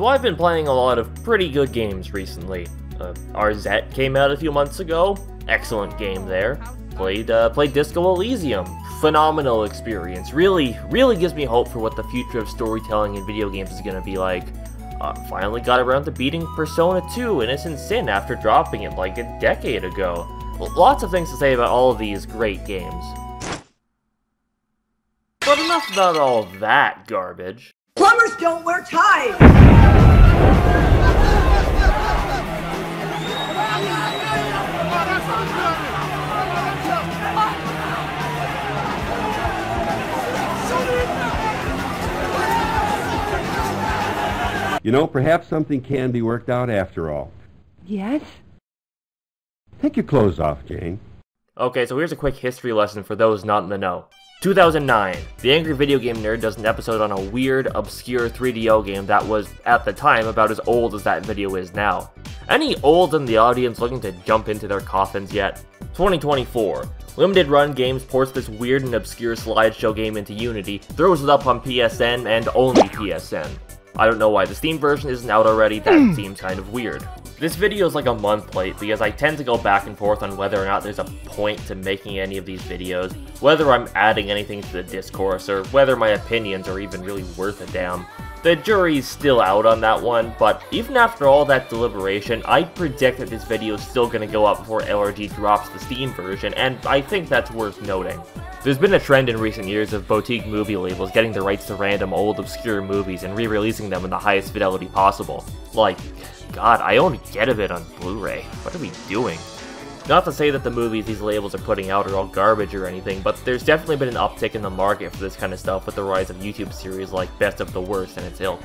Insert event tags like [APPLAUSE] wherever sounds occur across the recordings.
So I've been playing a lot of pretty good games recently. Uh, Arzette came out a few months ago, excellent game there. Played, uh, played Disco Elysium, phenomenal experience. Really, really gives me hope for what the future of storytelling in video games is gonna be like. Uh, finally got around to beating Persona 2 Innocent Sin after dropping it like a decade ago. Lots of things to say about all of these great games. But enough about all that garbage. Plumbers don't wear ties! You know, perhaps something can be worked out after all. Yes? Take your clothes off, Jane. Okay, so here's a quick history lesson for those not in the know. 2009, the Angry Video Game Nerd does an episode on a weird, obscure 3DO game that was, at the time, about as old as that video is now. Any old in the audience looking to jump into their coffins yet? 2024, Limited Run Games ports this weird and obscure slideshow game into Unity, throws it up on PSN, and only PSN. I don't know why the Steam version isn't out already, that hmm. seems kind of weird. This video is like a month late because I tend to go back and forth on whether or not there's a point to making any of these videos, whether I'm adding anything to the discourse, or whether my opinions are even really worth a damn. The jury's still out on that one, but even after all that deliberation, I predict that this video is still going to go up before LRG drops the Steam version, and I think that's worth noting. There's been a trend in recent years of boutique movie labels getting the rights to random old obscure movies and re-releasing them in the highest fidelity possible. Like, God, I own Get a Bit on Blu-ray. What are we doing? Not to say that the movies these labels are putting out are all garbage or anything, but there's definitely been an uptick in the market for this kind of stuff with the rise of YouTube series like Best of the Worst and its ilk.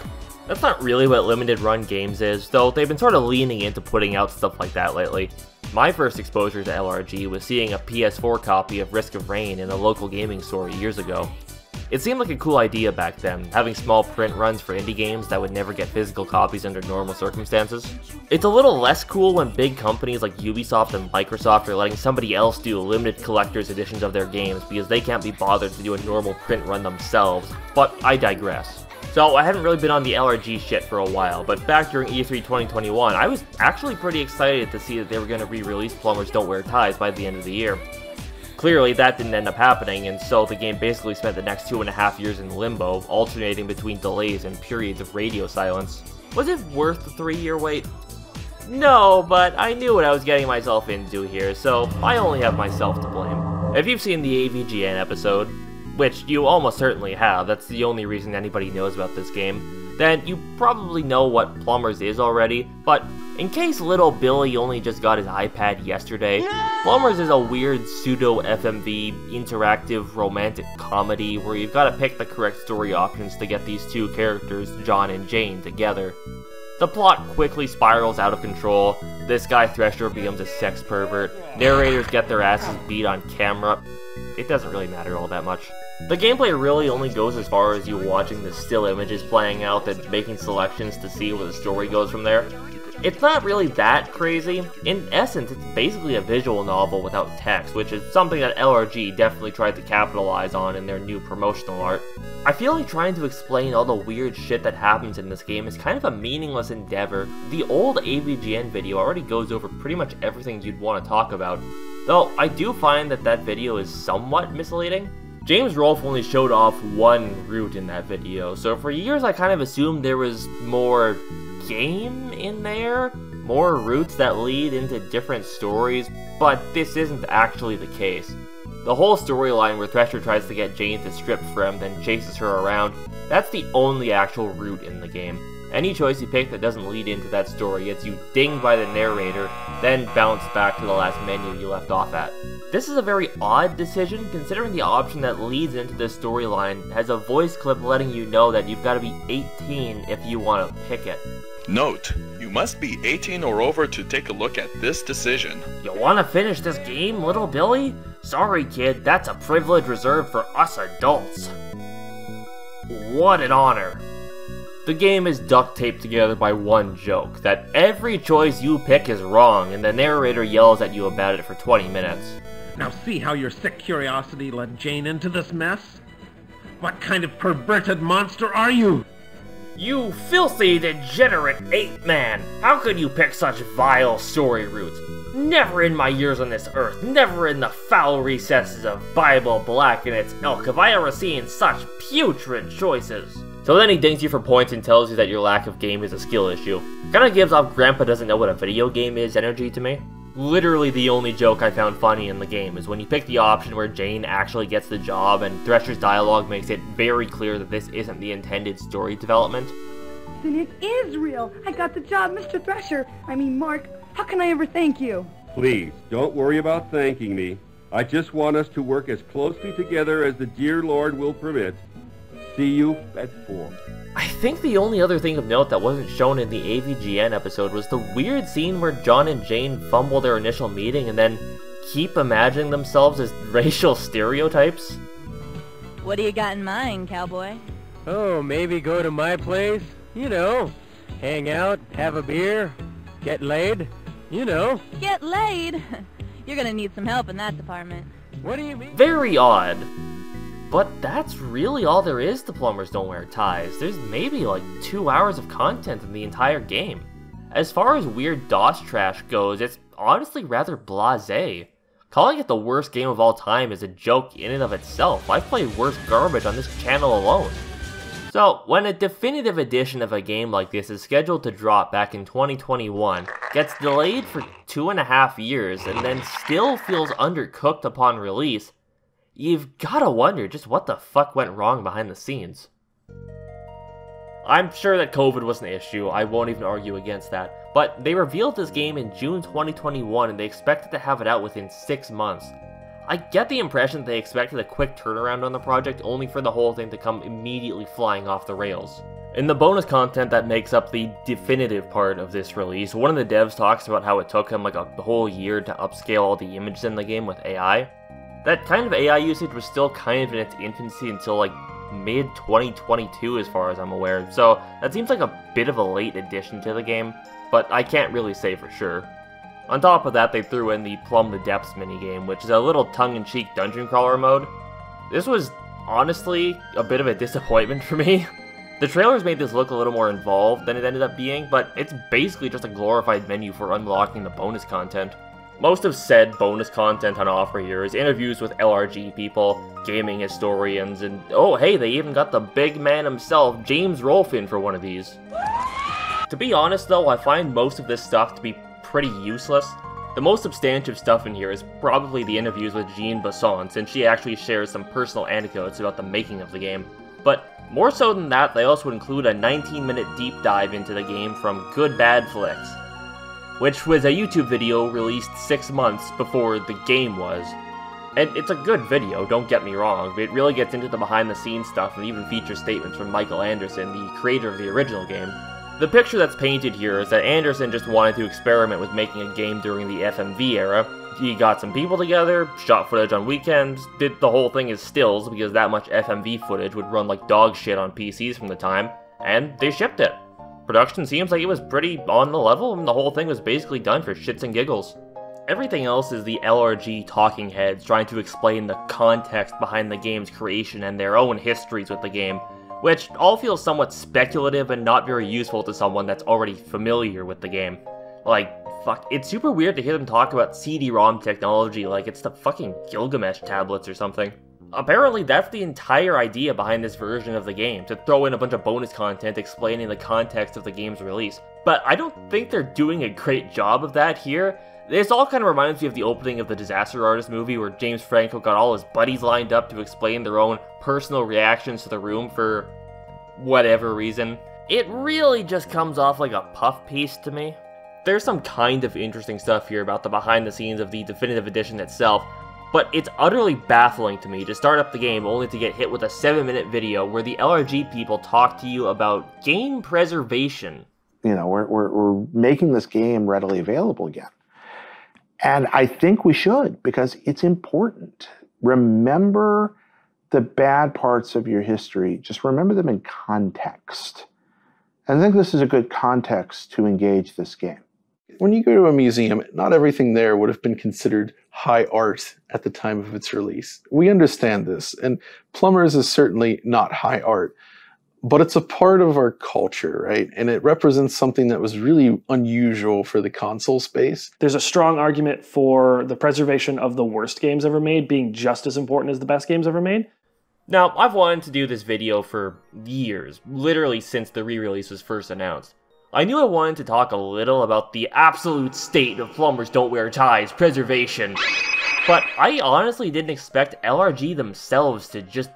That's not really what limited run games is, though they've been sort of leaning into putting out stuff like that lately. My first exposure to LRG was seeing a PS4 copy of Risk of Rain in a local gaming store years ago. It seemed like a cool idea back then, having small print runs for indie games that would never get physical copies under normal circumstances. It's a little less cool when big companies like Ubisoft and Microsoft are letting somebody else do limited collector's editions of their games because they can't be bothered to do a normal print run themselves, but I digress. So I haven't really been on the LRG shit for a while, but back during E3 2021, I was actually pretty excited to see that they were going to re-release Plumbers Don't Wear Ties by the end of the year. Clearly, that didn't end up happening, and so the game basically spent the next two and a half years in limbo, alternating between delays and periods of radio silence. Was it worth the three-year wait? No, but I knew what I was getting myself into here, so I only have myself to blame. If you've seen the AVGN episode, which you almost certainly have, that's the only reason anybody knows about this game, then you probably know what Plumbers is already, but in case little Billy only just got his iPad yesterday, Plumbers is a weird pseudo FMV interactive romantic comedy where you've got to pick the correct story options to get these two characters, John and Jane, together. The plot quickly spirals out of control, this guy Thresher becomes a sex pervert, narrators get their asses beat on camera, it doesn't really matter all that much. The gameplay really only goes as far as you watching the still images playing out and making selections to see where the story goes from there. It's not really that crazy. In essence, it's basically a visual novel without text, which is something that LRG definitely tried to capitalize on in their new promotional art. I feel like trying to explain all the weird shit that happens in this game is kind of a meaningless endeavor. The old AVGN video already goes over pretty much everything you'd want to talk about, though I do find that that video is somewhat misleading. James Rolfe only showed off one route in that video, so for years I kind of assumed there was more game in there, more routes that lead into different stories, but this isn't actually the case. The whole storyline where Thresher tries to get Jane to strip for him, then chases her around, that's the only actual route in the game. Any choice you pick that doesn't lead into that story gets you dinged by the narrator, then bounced back to the last menu you left off at. This is a very odd decision, considering the option that leads into this storyline has a voice clip letting you know that you've got to be 18 if you want to pick it. Note, you must be 18 or over to take a look at this decision. You want to finish this game, little Billy? Sorry, kid, that's a privilege reserved for us adults. What an honor. The game is duct taped together by one joke, that every choice you pick is wrong, and the narrator yells at you about it for 20 minutes. Now see how your sick curiosity led Jane into this mess? What kind of perverted monster are you? You filthy, degenerate ape man! How could you pick such vile story routes? Never in my years on this earth, never in the foul recesses of Bible Black and its ilk have I ever seen such putrid choices. So then he dings you for points and tells you that your lack of game is a skill issue. Kinda gives off Grandpa doesn't know what a video game is energy to me. Literally the only joke I found funny in the game is when you pick the option where Jane actually gets the job and Thresher's dialogue makes it very clear that this isn't the intended story development. Then it is real. I got the job, Mr. Thresher. I mean, Mark, how can I ever thank you? Please, don't worry about thanking me. I just want us to work as closely together as the dear Lord will permit. See you at four. I think the only other thing of note that wasn't shown in the AVGN episode was the weird scene where John and Jane fumble their initial meeting and then keep imagining themselves as [LAUGHS] racial stereotypes. What do you got in mind, cowboy? Oh, maybe go to my place? You know, hang out, have a beer, get laid? You know. Get laid? [LAUGHS] You're gonna need some help in that department. What do you mean? Very odd. But that's really all there is to Plumbers Don't Wear Ties. There's maybe like two hours of content in the entire game. As far as weird DOS trash goes, it's honestly rather blase. Calling it the worst game of all time is a joke in and of itself. I've played worse garbage on this channel alone. So, when a definitive edition of a game like this is scheduled to drop back in 2021, gets delayed for two and a half years, and then still feels undercooked upon release, you've gotta wonder just what the fuck went wrong behind the scenes. I'm sure that COVID was an issue, I won't even argue against that, but they revealed this game in June 2021 and they expected to have it out within 6 months. I get the impression they expected a quick turnaround on the project only for the whole thing to come immediately flying off the rails. In the bonus content that makes up the definitive part of this release, one of the devs talks about how it took him like a whole year to upscale all the images in the game with AI. That kind of AI usage was still kind of in its infancy until like mid 2022 as far as I'm aware, so that seems like a bit of a late addition to the game, but I can't really say for sure. On top of that, they threw in the Plumb the Depths minigame, which is a little tongue-in-cheek dungeon crawler mode. This was, honestly, a bit of a disappointment for me. [LAUGHS] The trailers made this look a little more involved than it ended up being, but it's basically just a glorified menu for unlocking the bonus content. Most of said bonus content on offer here is interviews with LRG people, gaming historians, and oh hey, they even got the big man himself, James Rolfe, for one of these. To be honest though, I find most of this stuff to be pretty useless. The most substantive stuff in here is probably the interviews with Jean Besson, since she actually shares some personal anecdotes about the making of the game. But more so than that, they also include a 19 minute deep dive into the game from Good Bad Flicks, which was a YouTube video released six months before the game was. And it's a good video, don't get me wrong, but it really gets into the behind the scenes stuff and even features statements from Michael Anderson, the creator of the original game, the picture that's painted here is that Anderson just wanted to experiment with making a game during the FMV era. He got some people together, shot footage on weekends, did the whole thing as stills because that much FMV footage would run like dog shit on PCs from the time, and they shipped it. Production seems like it was pretty on the level, and the whole thing was basically done for shits and giggles. Everything else is the LRG talking heads trying to explain the context behind the game's creation and their own histories with the game, which all feels somewhat speculative and not very useful to someone that's already familiar with the game. Like, fuck, it's super weird to hear them talk about CD-ROM technology like it's the fucking Gilgamesh tablets or something. Apparently that's the entire idea behind this version of the game, to throw in a bunch of bonus content explaining the context of the game's release. But I don't think they're doing a great job of that here. This all kind of reminds me of the opening of the Disaster Artist movie where James Franco got all his buddies lined up to explain their own personal reactions to the room for whatever reason. It really just comes off like a puff piece to me. There's some kind of interesting stuff here about the behind the scenes of the definitive edition itself, but it's utterly baffling to me to start up the game only to get hit with a 7 minute video where the LRG people talk to you about game preservation. You know, we're, we're, we're making this game readily available again. And I think we should because it's important. Remember the bad parts of your history, just remember them in context. And I think this is a good context to engage this game. When you go to a museum, not everything there would have been considered high art at the time of its release. We understand this, and Plumbers is certainly not high art. but it's a part of our culture, right? And it represents something that was really unusual for the console space. There's a strong argument for the preservation of the worst games ever made being just as important as the best games ever made. Now, I've wanted to do this video for years, literally since the re-release was first announced. I knew I wanted to talk a little about the absolute state of Plumbers Don't Wear Ties preservation, but I honestly didn't expect LRG themselves to just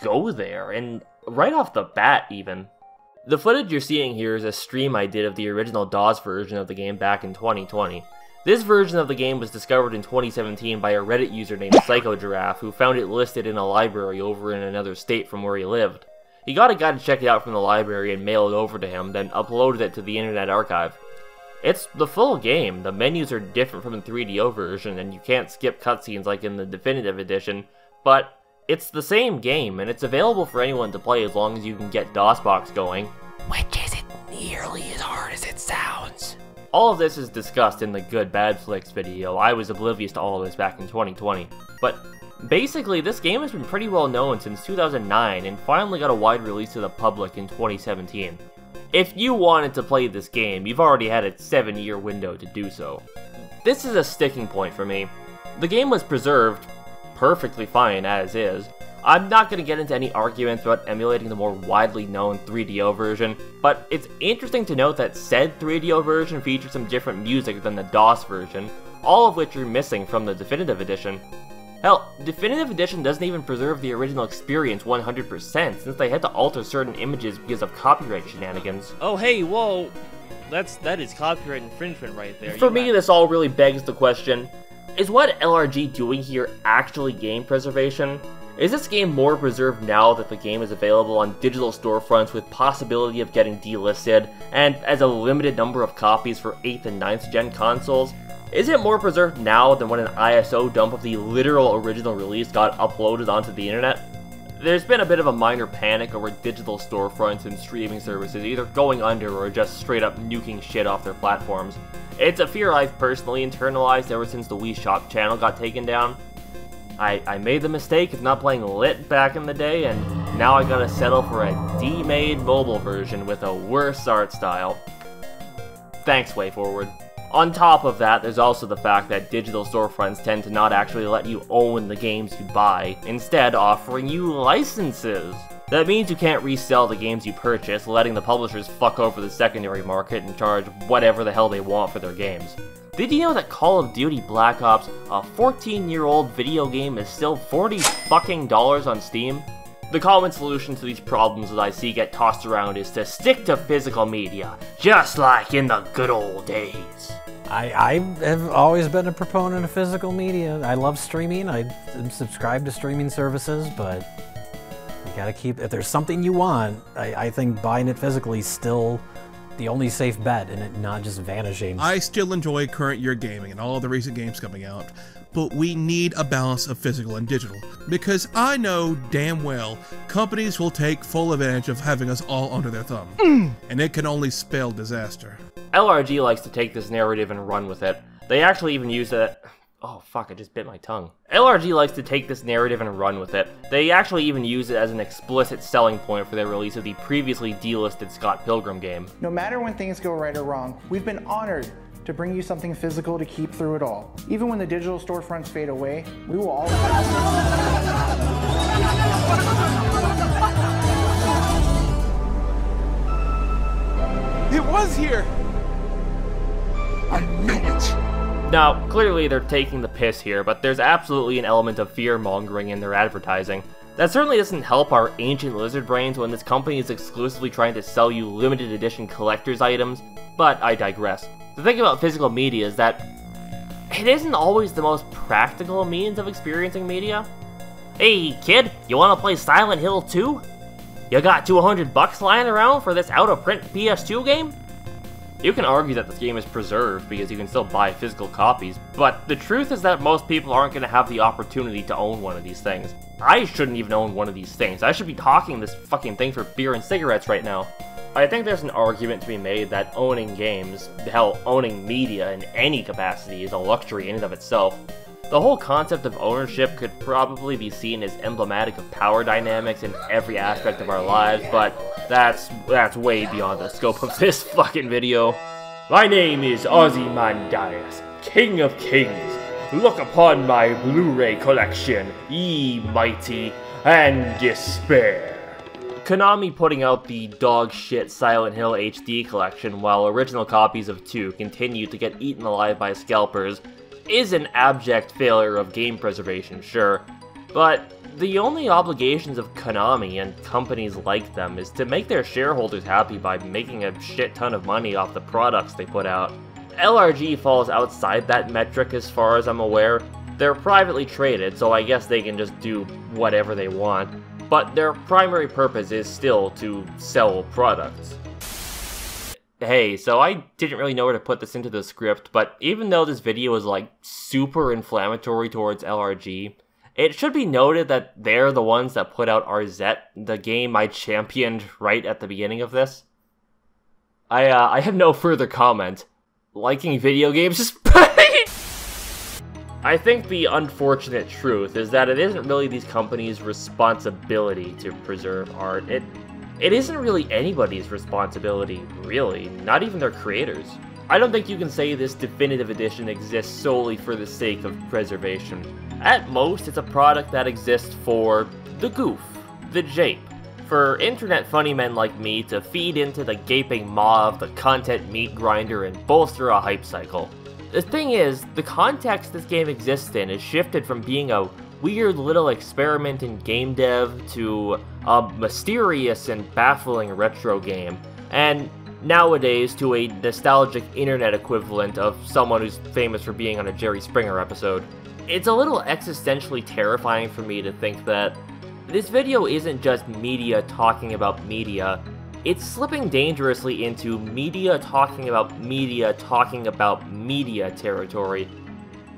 go there, and right off the bat even. The footage you're seeing here is a stream I did of the original DOS version of the game back in 2020. This version of the game was discovered in 2017 by a Reddit user named PsychoGiraffe who found it listed in a library over in another state from where he lived. He got a guy to check it out from the library and mail it over to him, then uploaded it to the Internet Archive. It's the full game, the menus are different from the 3DO version, and you can't skip cutscenes like in the Definitive Edition, but it's the same game, and it's available for anyone to play as long as you can get DOSBox going. Which isn't nearly as hard as it sounds. All of this is discussed in the Good Bad Flicks video, I was oblivious to all of this back in 2020, but Basically, this game has been pretty well known since 2009 and finally got a wide release to the public in 2017. If you wanted to play this game, you've already had a 7 year window to do so. This is a sticking point for me. The game was preserved perfectly fine as is. I'm not going to get into any arguments about emulating the more widely known 3DO version, but it's interesting to note that said 3DO version features some different music than the DOS version, all of which are missing from the Definitive Edition. Hell, Definitive Edition doesn't even preserve the original experience 100% since they had to alter certain images because of copyright shenanigans. Oh hey, whoa! That's that is copyright infringement right there. For you me, this all really begs the question, is what LRG doing here actually game preservation? Is this game more preserved now that the game is available on digital storefronts with possibility of getting delisted, and as a limited number of copies for 8th and 9th gen consoles? Is it more preserved now than when an ISO dump of the literal original release got uploaded onto the internet? There's been a bit of a minor panic over digital storefronts and streaming services either going under or just straight up nuking shit off their platforms. It's a fear I've personally internalized ever since the Wii Shop channel got taken down. I, I made the mistake of not playing Lit back in the day, and now I gotta settle for a D-made mobile version with a worse art style. Thanks, WayForward. On top of that, there's also the fact that digital storefronts tend to not actually let you own the games you buy, instead offering you licenses. That means you can't resell the games you purchase, letting the publishers fuck over the secondary market and charge whatever the hell they want for their games. Did you know that Call of Duty Black Ops, a 14 year old video game, is still 40 fucking dollars on Steam? The common solution to these problems that I see get tossed around is to stick to physical media, just like in the good old days. I, I have always been a proponent of physical media. I love streaming. I am subscribed to streaming services, but you gotta keep, if there's something you want, I, I think buying it physically is still the only safe bet and it not just vanishing. I still enjoy current year gaming and all the recent games coming out, but we need a balance of physical and digital because I know damn well companies will take full advantage of having us all under their thumb, mm. and it can only spell disaster. LRG likes to take this narrative and run with it. They actually even use it. Oh fuck, I just bit my tongue. LRG likes to take this narrative and run with it. They actually even use it as an explicit selling point for their release of the previously delisted Scott Pilgrim game. No matter when things go right or wrong, we've been honored to bring you something physical to keep through it all. Even when the digital storefronts fade away, we will always. It was here! I knew it! Now, clearly they're taking the piss here, but there's absolutely an element of fear-mongering in their advertising. That certainly doesn't help our ancient lizard brains when this company is exclusively trying to sell you limited edition collector's items, but I digress. The thing about physical media is that it isn't always the most practical means of experiencing media. Hey kid, you wanna play Silent Hill 2? You got 200 bucks lying around for this out-of-print PS2 game? You can argue that this game is preserved because you can still buy physical copies, but the truth is that most people aren't going to have the opportunity to own one of these things. I shouldn't even own one of these things. I should be talking this fucking thing for beer and cigarettes right now. I think there's an argument to be made that owning games, hell, owning media in any capacity is a luxury in and of itself. The whole concept of ownership could probably be seen as emblematic of power dynamics in every aspect of our lives, but that's that's way beyond the scope of [LAUGHS] this fucking video. My name is Ozymandias, King of Kings. Look upon my Blu-ray collection, ye mighty, and despair. Konami putting out the dog shit Silent Hill HD collection while original copies of 2 continue to get eaten alive by scalpers is an abject failure of game preservation, sure, but the only obligations of Konami and companies like them is to make their shareholders happy by making a shit ton of money off the products they put out. LRG falls outside that metric as far as I'm aware. They're privately traded, so I guess they can just do whatever they want, but their primary purpose is still to sell products. Hey, so I didn't really know where to put this into the script, but even though this video is like super inflammatory towards LRG, it should be noted that they're the ones that put out Arzette, the game I championed right at the beginning of this. I uh, I have no further comment. Liking video games is [LAUGHS] I think the unfortunate truth is that it isn't really these companies' responsibility to preserve art. It it isn't really anybody's responsibility, really, not even their creators. I don't think you can say this definitive edition exists solely for the sake of preservation. At most, it's a product that exists for the goof, the jape, for internet funny men like me to feed into the gaping maw of the content meat grinder and bolster a hype cycle. The thing is, the context this game exists in is shifted from being a weird little experiment in game dev to a mysterious and baffling retro game, and nowadays to a nostalgic internet equivalent of someone who's famous for being on a Jerry Springer episode. It's a little existentially terrifying for me to think that this video isn't just media talking about media, it's slipping dangerously into media talking about media talking about media territory.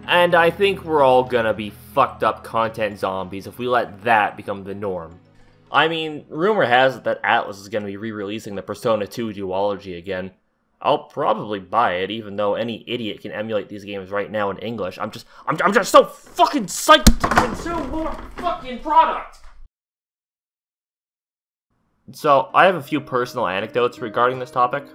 And I think we're all gonna be fucked up content zombies if we let that become the norm. I mean, rumor has it that Atlus is gonna be re-releasing the Persona 2 duology again. I'll probably buy it, even though any idiot can emulate these games right now in English. I'm just, I'm, I'm just so fucking psyched to consume more fucking product! So, I have a few personal anecdotes regarding this topic.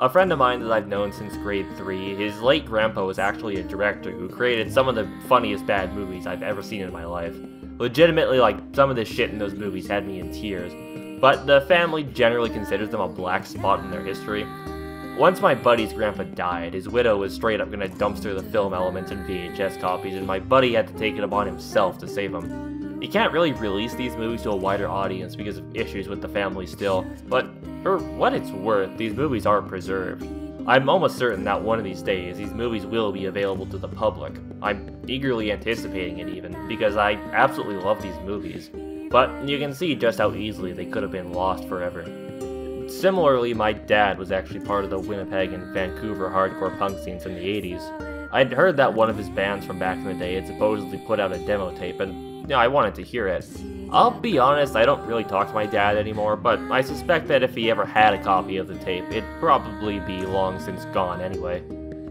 A friend of mine that I've known since grade 3, his late grandpa was actually a director who created some of the funniest bad movies I've ever seen in my life. Legitimately, like, some of the shit in those movies had me in tears. But the family generally considers them a black spot in their history. Once my buddy's grandpa died, his widow was straight up gonna dumpster the film elements and VHS copies, and my buddy had to take it upon himself to save them. You can't really release these movies to a wider audience because of issues with the family still, but for what it's worth, these movies are preserved. I'm almost certain that one of these days, these movies will be available to the public. I'm eagerly anticipating it even, because I absolutely love these movies. But you can see just how easily they could have been lost forever. Similarly, my dad was actually part of the Winnipeg and Vancouver hardcore punk scenes in the 80s. I'd heard that one of his bands from back in the day had supposedly put out a demo tape, and you know, I wanted to hear it. I'll be honest, I don't really talk to my dad anymore, but I suspect that if he ever had a copy of the tape, it'd probably be long since gone anyway.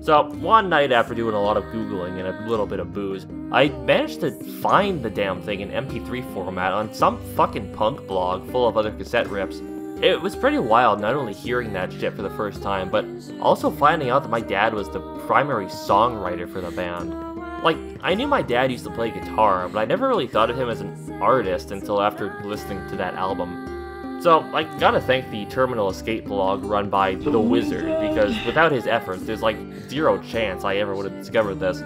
So, one night after doing a lot of Googling and a little bit of booze, I managed to find the damn thing in MP3 format on some fucking punk blog full of other cassette rips. It was pretty wild not only hearing that shit for the first time, but also finding out that my dad was the primary songwriter for the band. Like, I knew my dad used to play guitar, but I never really thought of him as an artist until after listening to that album. So, I gotta thank the Terminal Escape blog run by The Wizard, because without his efforts, there's like zero chance I ever would have discovered this.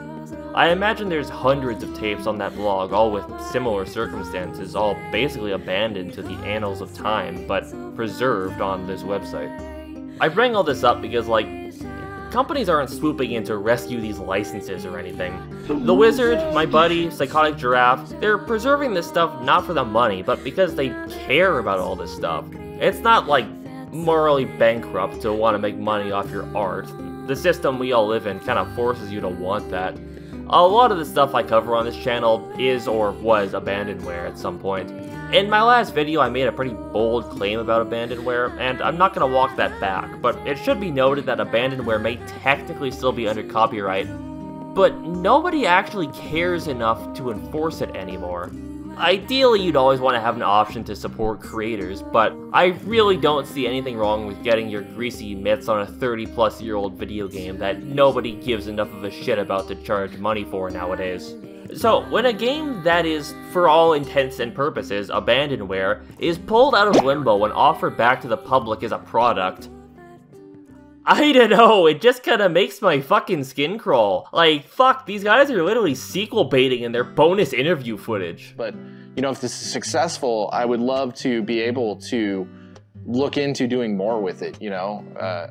I imagine there's hundreds of tapes on that blog, all with similar circumstances, all basically abandoned to the annals of time, but preserved on this website. I bring all this up because, like, companies aren't swooping in to rescue these licenses or anything. The Wizard, my buddy, Psychotic Giraffe, they're preserving this stuff not for the money, but because they care about all this stuff. It's not like morally bankrupt to want to make money off your art. The system we all live in kind of forces you to want that. A lot of the stuff I cover on this channel is or was abandonware at some point. In my last video, I made a pretty bold claim about abandonware, and I'm not to walk that back, but it should be noted that abandonware may technically still be under copyright, but nobody actually cares enough to enforce it anymore. Ideally, you'd always want to have an option to support creators, but I really don't see anything wrong with getting your greasy mitts on a 30 plus year old video game that nobody gives enough of a shit about to charge money for nowadays. So, when a game that is, for all intents and purposes, abandonware, is pulled out of limbo and offered back to the public as a product, I don't know, it just kinda makes my fucking skin crawl. Like, fuck, these guys are literally sequel baiting in their bonus interview footage. But, you know, if this is successful, I would love to be able to look into doing more with it, you know? Uh,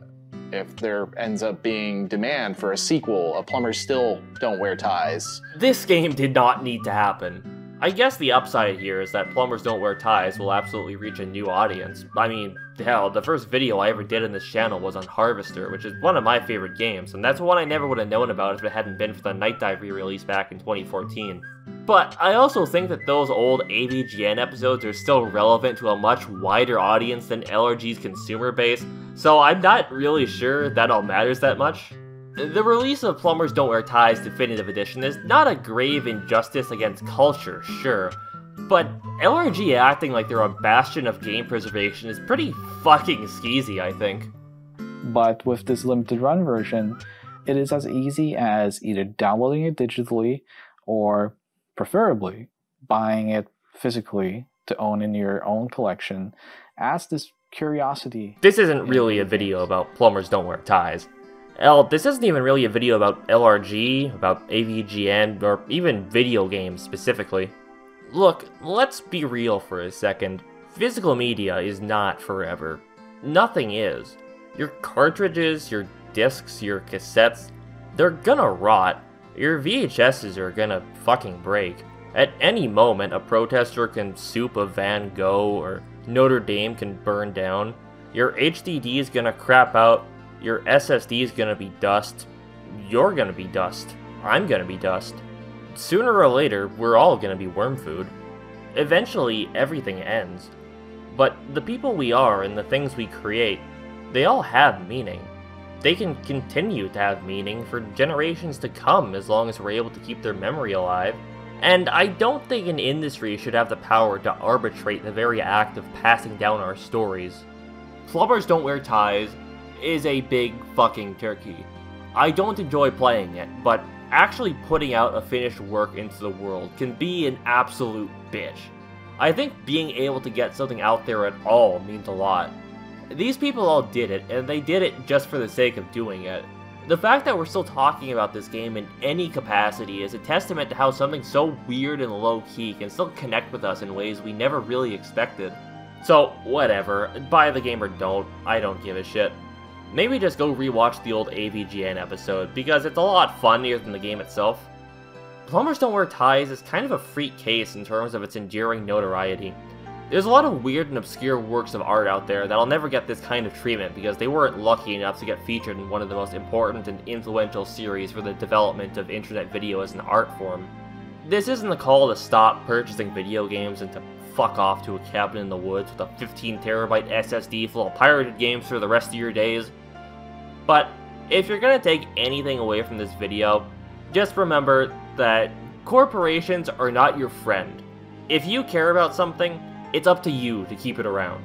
if there ends up being demand for a sequel, a plumber still don't wear ties. This game did not need to happen. I guess the upside here is that Plumbers Don't Wear Ties will absolutely reach a new audience. I mean, hell, the first video I ever did in this channel was on Harvester, which is one of my favorite games, and that's one I never would have known about if it hadn't been for the Nightdive re-release back in 2014. But I also think that those old AVGN episodes are still relevant to a much wider audience than LRG's consumer base, so I'm not really sure that all matters that much. The release of Plumbers Don't Wear Ties Definitive Edition is not a grave injustice against culture, sure, but LRG acting like they're a bastion of game preservation is pretty fucking skeezy, I think. But with this limited run version, it is as easy as either downloading it digitally or preferably buying it physically to own in your own collection as this curiosity. This isn't really a video about Plumbers Don't Wear Ties. L, this isn't even really a video about LRG, about AVGN, or even video games specifically. Look, let's be real for a second. Physical media is not forever. Nothing is. Your cartridges, your discs, your cassettes, they're gonna rot. Your VHSs are gonna fucking break. At any moment, a protester can soup a Van Gogh, or Notre Dame can burn down. Your HDD is gonna crap out, your SSD is gonna be dust. You're gonna be dust. I'm gonna be dust. Sooner or later, we're all gonna be worm food. Eventually, everything ends. But the people we are and the things we create, they all have meaning. They can continue to have meaning for generations to come as long as we're able to keep their memory alive. And I don't think an industry should have the power to arbitrate the very act of passing down our stories. Plumbers don't wear ties, is a big fucking turkey. I don't enjoy playing it, but actually putting out a finished work into the world can be an absolute bitch. I think being able to get something out there at all means a lot. These people all did it, and they did it just for the sake of doing it. The fact that we're still talking about this game in any capacity is a testament to how something so weird and low-key can still connect with us in ways we never really expected. So, whatever, buy the game or don't, I don't give a shit maybe just go rewatch the old AVGN episode, because it's a lot funnier than the game itself. Plumbers Don't Wear Ties is kind of a freak case in terms of its enduring notoriety. There's a lot of weird and obscure works of art out there that'll never get this kind of treatment because they weren't lucky enough to get featured in one of the most important and influential series for the development of internet video as an art form. This isn't a call to stop purchasing video games and to fuck off to a cabin in the woods with a 15 terabyte SSD full of pirated games for the rest of your days. But if you're going to take anything away from this video, just remember that corporations are not your friend. If you care about something, it's up to you to keep it around.